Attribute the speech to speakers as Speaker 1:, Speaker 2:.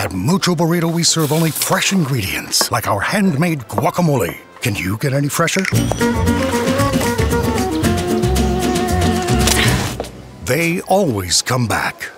Speaker 1: At Mucho Burrito, we serve only fresh ingredients, like our handmade guacamole. Can you get any fresher? They always come back.